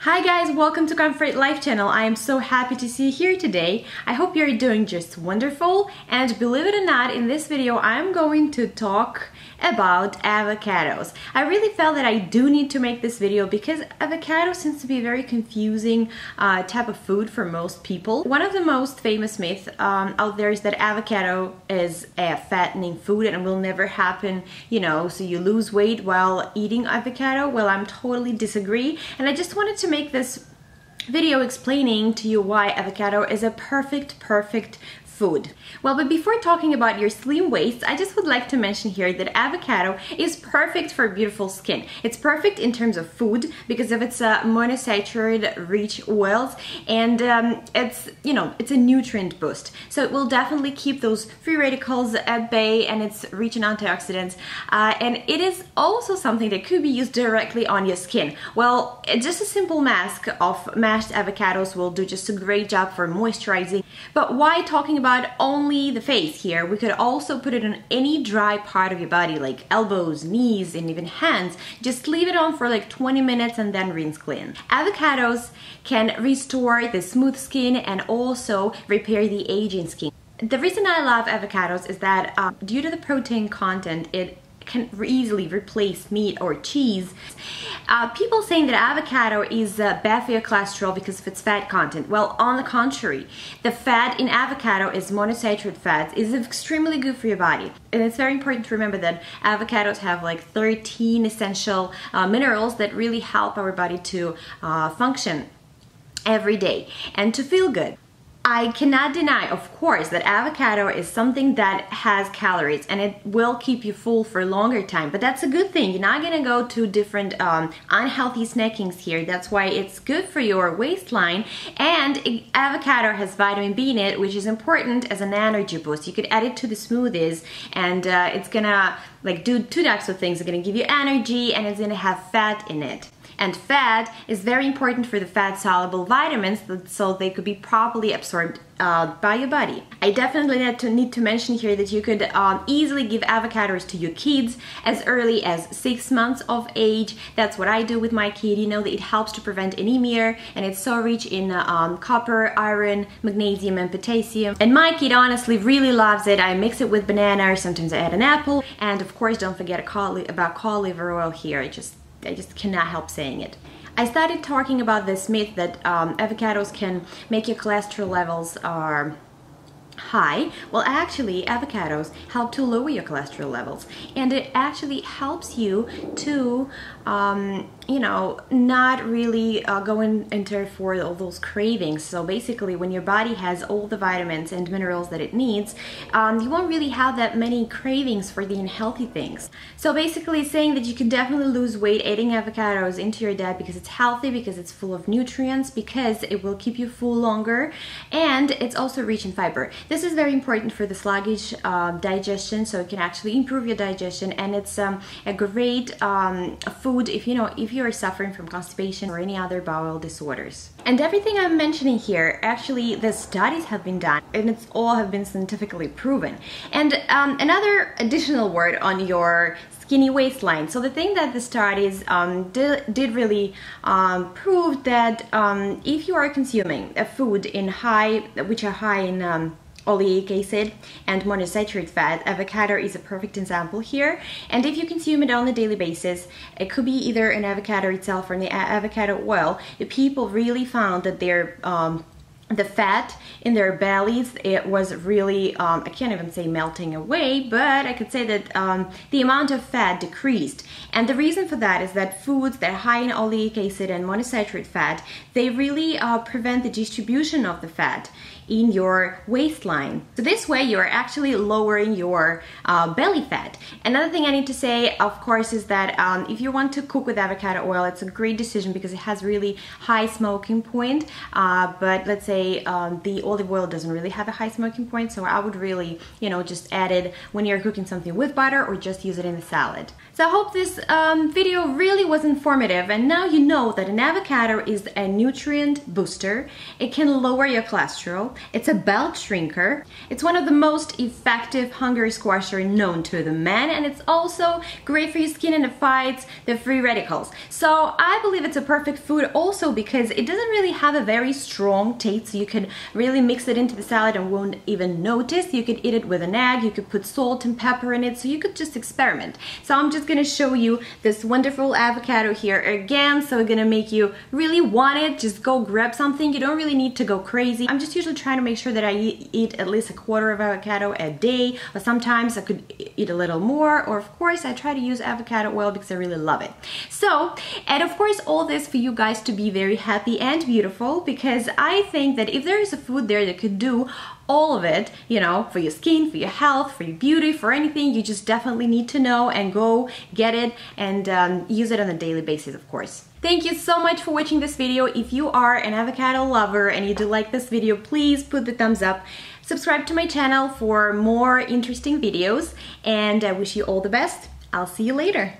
Hi guys, welcome to Comfort Life channel. I am so happy to see you here today. I hope you're doing just wonderful and believe it or not, in this video I'm going to talk about avocados. I really felt that I do need to make this video because avocado seems to be a very confusing uh, type of food for most people. One of the most famous myths um, out there is that avocado is a fattening food and will never happen, you know, so you lose weight while eating avocado. Well, I'm totally disagree and I just wanted to make this video explaining to you why avocado is a perfect, perfect food. Well, but before talking about your slim waist, I just would like to mention here that avocado is perfect for beautiful skin. It's perfect in terms of food because of its uh, monosaturated rich oils and um, it's, you know, it's a nutrient boost. So it will definitely keep those free radicals at bay and it's rich in antioxidants. Uh, and it is also something that could be used directly on your skin. Well, just a simple mask of mashed avocados will do just a great job for moisturizing. But why talking about only the face here. We could also put it on any dry part of your body like elbows, knees, and even hands. Just leave it on for like 20 minutes and then rinse clean. Avocados can restore the smooth skin and also repair the aging skin. The reason I love avocados is that uh, due to the protein content, it can easily replace meat or cheese. Uh, people saying that avocado is uh, bad for your cholesterol because of its fat content. Well, on the contrary, the fat in avocado is monosaturated fats is extremely good for your body. And it's very important to remember that avocados have like 13 essential uh, minerals that really help our body to uh, function every day and to feel good. I cannot deny, of course, that avocado is something that has calories and it will keep you full for a longer time, but that's a good thing. You're not gonna go to different um, unhealthy snackings here. That's why it's good for your waistline. And avocado has vitamin B in it, which is important as an energy boost. You could add it to the smoothies and uh, it's gonna like do two types of things. It's gonna give you energy and it's gonna have fat in it. And fat is very important for the fat soluble vitamins so they could be properly absorbed uh, by your body. I definitely need to, mention here that you could um, easily give avocados to your kids as early as six months of age. That's what I do with my kid. You know that it helps to prevent anemia and it's so rich in uh, um, copper, iron, magnesium and potassium. And my kid honestly really loves it. I mix it with banana or sometimes I add an apple. And of course don't forget about cauliflower oil here. I just I just cannot help saying it. I started talking about this myth that um, avocados can make your cholesterol levels are uh, high, well actually avocados help to lower your cholesterol levels. And it actually helps you to um, you know not really uh, go in, into for all those cravings. So basically when your body has all the vitamins and minerals that it needs um, you won't really have that many cravings for the unhealthy things. So basically saying that you can definitely lose weight eating avocados into your diet because it's healthy because it's full of nutrients because it will keep you full longer and it's also rich in fiber. This is very important for the sluggish uh, digestion, so it can actually improve your digestion, and it's um, a great um, food if you know if you are suffering from constipation or any other bowel disorders. And everything I'm mentioning here, actually, the studies have been done, and it's all have been scientifically proven. And um, another additional word on your skinny waistline. So the thing that the studies um, did, did, really um, prove that um, if you are consuming a food in high, which are high in um, oleic acid and monosaturated fat. Avocado is a perfect example here. And if you consume it on a daily basis, it could be either an avocado itself or an avocado oil. If people really found that their um, the fat in their bellies it was really um, I can't even say melting away but I could say that um, the amount of fat decreased and the reason for that is that foods that are high in oleic acid and monosaturated fat they really uh, prevent the distribution of the fat in your waistline. So this way you're actually lowering your uh, belly fat. Another thing I need to say, of course, is that um, if you want to cook with avocado oil, it's a great decision because it has really high smoking point. Uh, but let's say um, the olive oil doesn't really have a high smoking point, so I would really, you know, just add it when you're cooking something with butter or just use it in the salad. So I hope this um, video really was informative and now you know that an avocado is a nutrient booster. It can lower your cholesterol. It's a belt shrinker. It's one of the most effective hunger squasher known to the man and it's also great for your skin and it fights the free radicals. So I believe it's a perfect food also because it doesn't really have a very strong taste so you can really mix it into the salad and won't even notice. You could eat it with an egg, you could put salt and pepper in it so you could just experiment. So I'm just gonna show you this wonderful avocado here again so we're gonna make you really want it. Just go grab something. You don't really need to go crazy. I'm just usually trying to make sure that I eat at least a quarter of avocado a day, or sometimes I could eat a little more, or of course I try to use avocado oil because I really love it. So, and of course all this for you guys to be very happy and beautiful because I that if there is a food there that could do all of it, you know, for your skin, for your health, for your beauty, for anything, you just definitely need to know and go get it and um, use it on a daily basis, of course. Thank you so much for watching this video. If you are an avocado lover and you do like this video, please put the thumbs up. Subscribe to my channel for more interesting videos and I wish you all the best. I'll see you later.